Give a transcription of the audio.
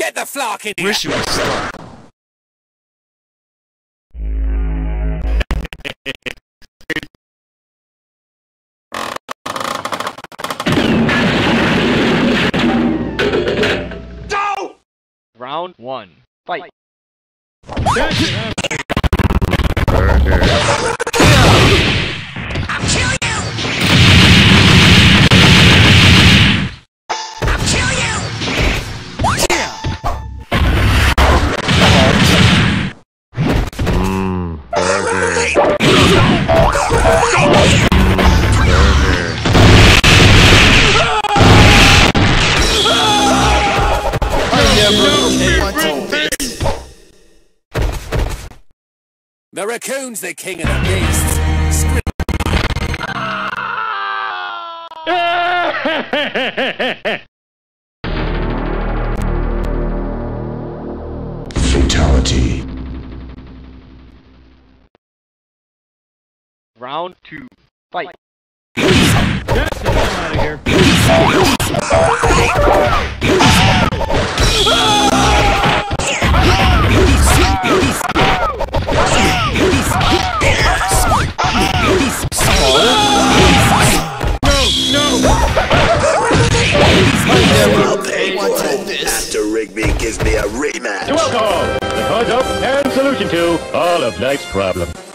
Get the flark in here! Where should we start? Round one. Fight. The raccoon's the king of the beasts. Scream Fatality. Round two. Fight. Gives me a rematch. Alcohol, the cause of and solution to all of life's problems.